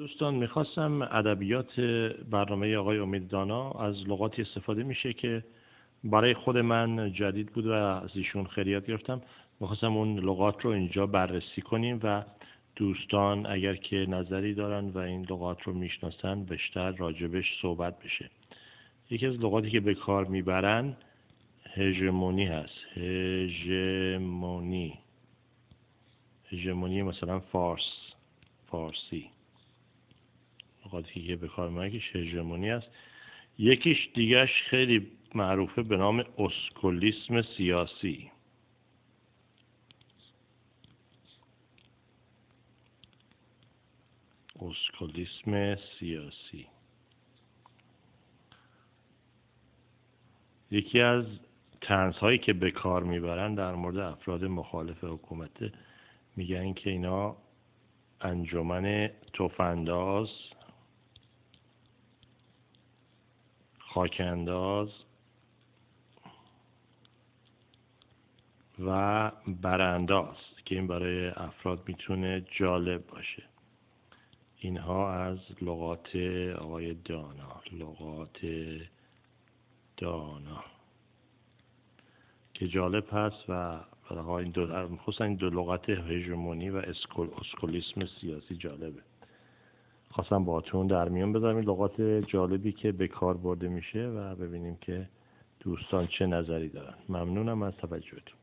دوستان می‌خواستم ادبیات برنامه آقای امید دانا از لغاتی استفاده میشه که برای خود من جدید بود و از ایشون خیلی گرفتم. می‌خواستم اون لغات رو اینجا بررسی کنیم و دوستان اگر که نظری دارن و این لغات رو می‌شناسن بیشتر راجبش صحبت بشه. یکی از لغاتی که به کار می‌برن هژمونی هست. هژمونی. هژمونی مثلا فارس فارسی. لغاتی که به کار می‌برن هژمونی است. یکیش دیگهش خیلی معروفه به نام اسکولیسم سیاسی. اسکولیسم سیاسی. یکی از تنز هایی که به کار می‌برن در مورد افراد مخالف حکومت میگن که اینا انجمن توفنداز خاکنداز و برانداز که این برای افراد می‌تونه جالب باشه. اینها از لغات آقای دانا لغات دانا. که جالب هست و این دو خصوصا این دو لغت هژمونی و اسکول اسکولیسم سیاسی جالبه. خواستم باتون در میون بذارم. این لغات جالبی که به کار برده میشه و ببینیم که دوستان چه نظری دارن. ممنونم از توجهتون.